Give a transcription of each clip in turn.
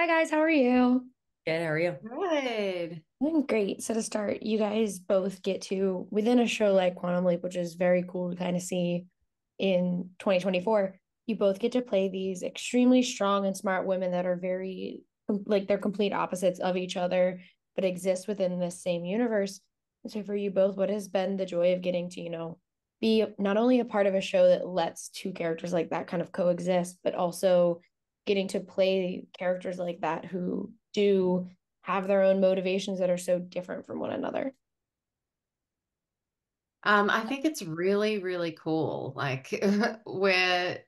Hi guys, how are you? Good, how are you? Good. Doing great. So to start, you guys both get to within a show like Quantum Leap, which is very cool to kind of see in 2024. You both get to play these extremely strong and smart women that are very like they're complete opposites of each other, but exist within this same universe. And so for you both, what has been the joy of getting to, you know, be not only a part of a show that lets two characters like that kind of coexist, but also getting to play characters like that who do have their own motivations that are so different from one another? Um, I think it's really, really cool. Like where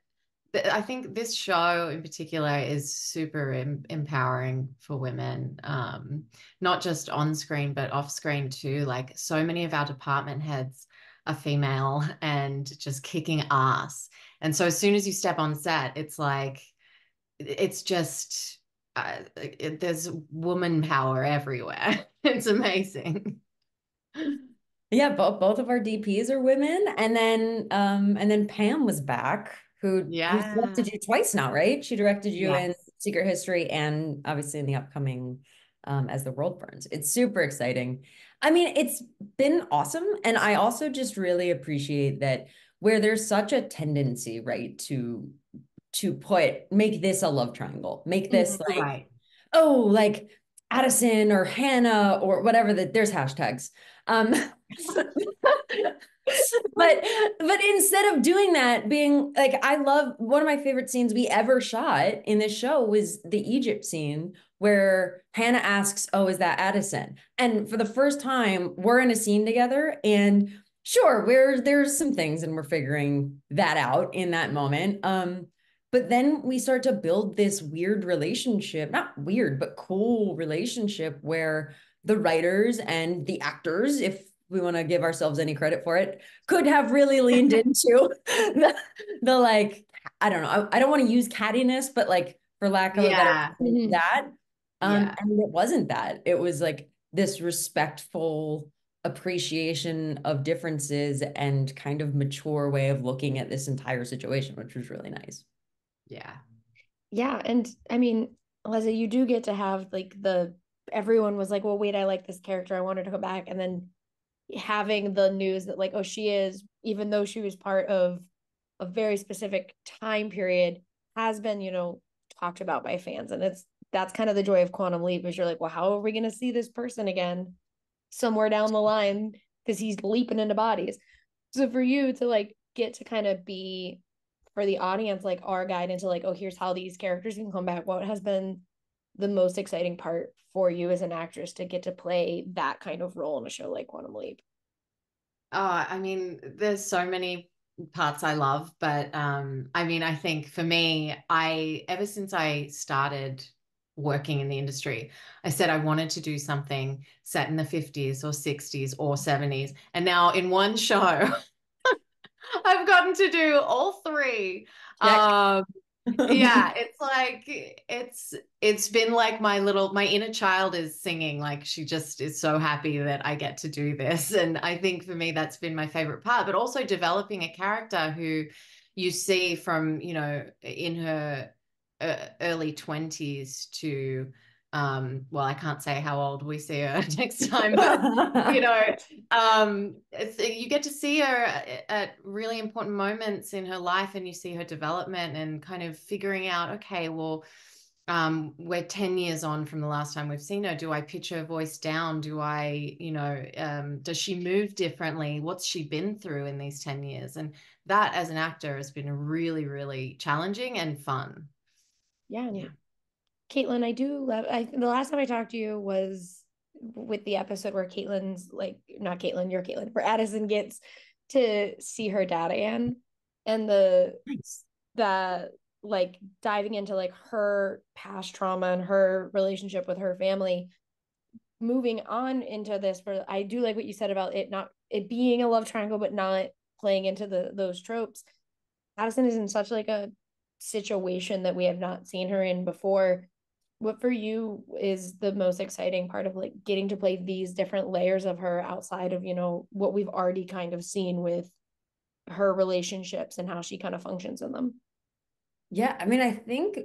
I think this show in particular is super em empowering for women, um, not just on screen, but off screen too. Like so many of our department heads are female and just kicking ass. And so as soon as you step on set, it's like, it's just, uh, it, there's woman power everywhere. it's amazing. Yeah, both both of our DPs are women, and then um and then Pam was back, who yeah directed you twice now, right? She directed you yes. in Secret History and obviously in the upcoming um As the World Burns. It's super exciting. I mean, it's been awesome, and I also just really appreciate that where there's such a tendency, right, to to put make this a love triangle, make this mm-hmm. like right. oh, like Addison or Hannah or whatever that there's hashtags. Um but but instead of doing that being like i love one of my favorite scenes we ever shot in this show was the egypt scene where hannah asks oh is that addison and for the first time we're in a scene together and sure we're there's some things and we're figuring that out in that moment um but then we start to build this weird relationship not weird but cool relationship where the writers and the actors if we want to give ourselves any credit for it, could have really leaned into the, the like, I don't know, I, I don't want to use cattiness, but like for lack of yeah. a better mm-hmm. that. Um, yeah. and it wasn't that. It was like this respectful appreciation of differences and kind of mature way of looking at this entire situation, which was really nice. Yeah. Yeah. And I mean, Leslie, you do get to have like the everyone was like, well, wait, I like this character. I wanted to go back. And then having the news that like oh she is even though she was part of a very specific time period has been you know talked about by fans and it's that's kind of the joy of quantum leap is you're like well how are we going to see this person again somewhere down the line because he's leaping into bodies so for you to like get to kind of be for the audience like our guide into like oh here's how these characters can come back what has been the most exciting part for you as an actress to get to play that kind of role in a show like Quantum Leap? Oh, I mean, there's so many parts I love, but um, I mean, I think for me, I ever since I started working in the industry, I said I wanted to do something set in the 50s or 60s or 70s. And now in one show, I've gotten to do all three. Um, yeah it's like it's it's been like my little my inner child is singing like she just is so happy that i get to do this and i think for me that's been my favorite part but also developing a character who you see from you know in her uh, early 20s to um well i can't say how old we see her next time but you know um you get to see her at, at really important moments in her life and you see her development and kind of figuring out okay well um we're 10 years on from the last time we've seen her. Do i pitch her voice down? Do i you know um does she move differently? What's she been through in these 10 years? And that as an actor has been really really challenging and fun. Yeah yeah Caitlin, I do love. I the last time I talked to you was with the episode where Caitlin's like not Caitlin, you're Caitlin, where Addison gets to see her dad again, and the nice. the like diving into like her past trauma and her relationship with her family. Moving on into this, but I do like what you said about it not it being a love triangle, but not playing into the those tropes. Addison is in such like a situation that we have not seen her in before what for you is the most exciting part of like getting to play these different layers of her outside of you know what we've already kind of seen with her relationships and how she kind of functions in them yeah i mean i think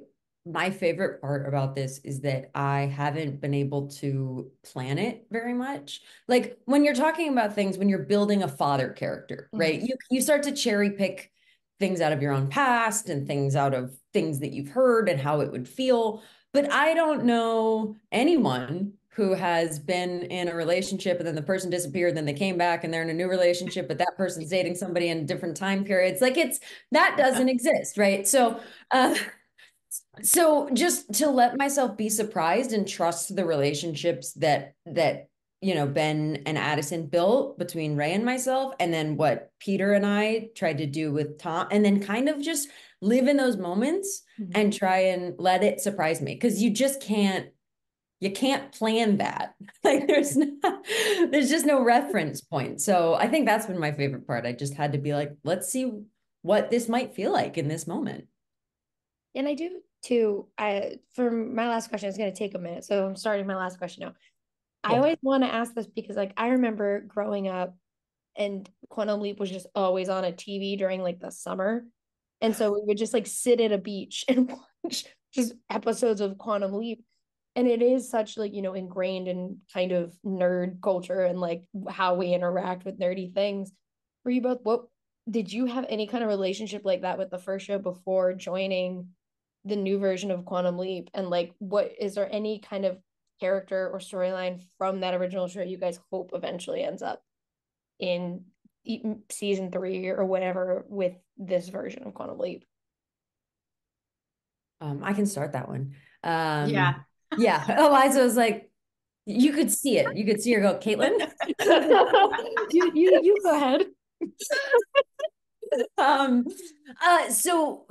my favorite part about this is that I haven't been able to plan it very much. Like when you're talking about things, when you're building a father character, Mhm. right? You you start to cherry pick things out of your own past and things out of things that you've heard and how it would feel. But I don't know anyone who has been in a relationship and then the person disappeared, then they came back and they're in a new relationship, but that person's dating somebody in different time periods. Like it's that doesn't exist, right? So uh so just to let myself be surprised and trust the relationships that that you know Ben and Addison built between Ray and myself and then what Peter and I tried to do with Tom and then kind of just live in those moments Mhm. and try and let it surprise me because you just can't you can't plan that like there's not there's just no reference point so i think that's been my favorite part i just had to be like let's see what this might feel like in this moment And I do too. I for my last question, it's gonna take a minute. So I'm starting my last question now. I always want to ask this because like I remember growing up and Quantum Leap was just always on a TV during like the summer. And so we would just like sit at a beach and watch just episodes of Quantum Leap. And it is such like, you know, ingrained in kind of nerd culture and like how we interact with nerdy things. Were you both, what did you have any kind of relationship like that with the first show before joining the new version of Quantum Leap? And like, what is there any kind of character or storyline from that original show you guys hope eventually ends up in season three or whatever with this version of Quantum Leap? um i can start that one um Yeah. yeah eliza was like you could see it you could see her go caitlin you, you, you go ahead. um uh so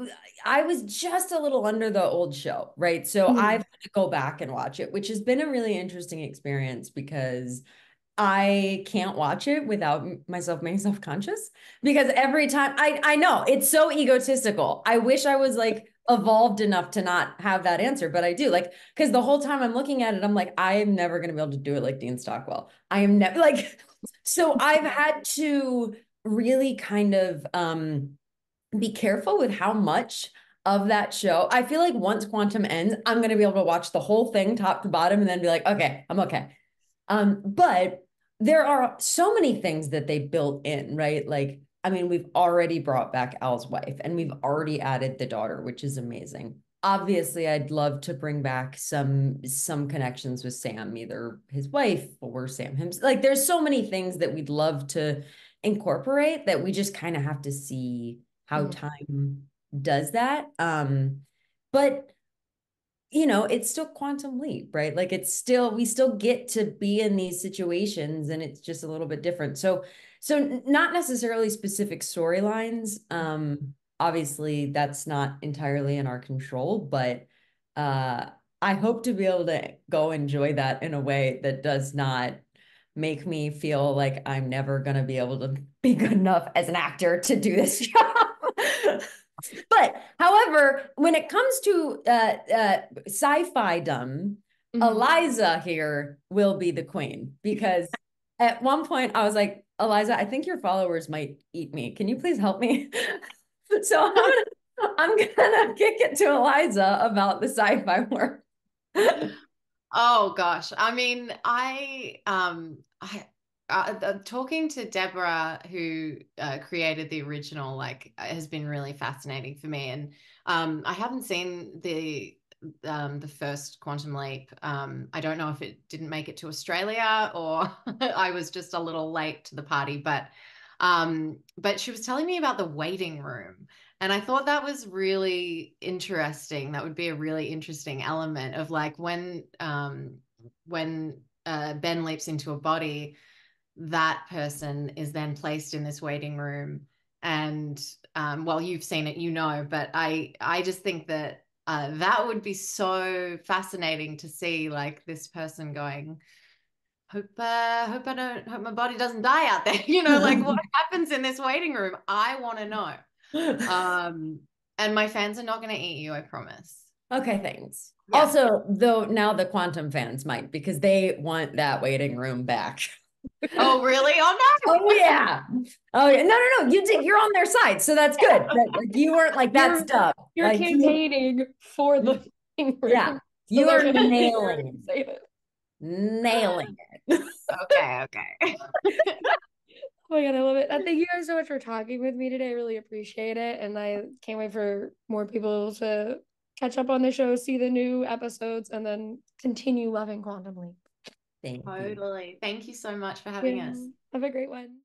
i was just a little under the old show right? So Mhm. i've had to go back and watch it which has been a really interesting experience because i can't watch it without myself being self-conscious because every time i i know it's so egotistical. I wish i was like evolved enough to not have that answer but i do like because the whole time i'm looking at it i'm like i am never going to be able to do it like dean stockwell. I am never like so i've had to really kind of um be careful with how much of that show. I feel like once Quantum ends, I'm going to be able to watch the whole thing top to bottom and then be like, okay, I'm okay. Um but there are so many things that they built in, right? Like I mean, we've already brought back Al's wife and we've already added the daughter, which is amazing. Obviously, I'd love to bring back some some connections with Sam, either his wife or Sam himself. Like there's so many things that we'd love to incorporate that we just kind of have to see how Mhm. time does that. Um, but you know, it's still quantum leap, right? Like it's still we still get to be in these situations and it's just a little bit different. So so not necessarily specific storylines. Um obviously that's not entirely in our control, but uh I hope to be able to go enjoy that in a way that does not make me feel like I'm never going to be able to be good enough as an actor to do this job. but however, when it comes to uh, uh, sci-fi dumb, Mhm. Eliza here will be the queen because at one point I was like, Eliza, I think your followers might eat me. Can you please help me? so I'm gonna, I'm gonna kick it to Eliza about the sci-fi work. Oh gosh. I mean, I um I uh, uh, talking to Deborah who uh, created the original like has been really fascinating for me and um I haven't seen the um the first Quantum Leap. Um I don't know if it didn't make it to Australia or I was just a little late to the party, but um but she was telling me about the waiting room and I thought that was really interesting. That would be a really interesting element of like when um when uh, Ben leaps into a body, that person is then placed in this waiting room. And um, well, you've seen it, you know, but I I just think that uh, that would be so fascinating to see like this person going, hope uh, hope I don't hope my body doesn't die out there. You know, like what happens in this waiting room? I want to know. Um, and my fans are not going to eat you, I promise. Okay, thanks. Yeah. Also, though, now the quantum fans might because they want that waiting room back. Oh, really? Oh no. Oh yeah. Oh yeah. No, no, no. You did. You're on their side, so that's good. That, like, you weren't like that's You're- dumb. You're Like, you- campaigning for the room. Yeah, So you they're are gonna be nailing it. Nailing it. Okay, okay. Oh my god, I love it. Uh, thank you guys so much for talking with me today. I really appreciate it. And I can't wait for more people to catch up on the show, see the new episodes, and then continue loving Quantum Leap. Thank you. Totally. Thank you so much for having Yeah. us. Have a great one.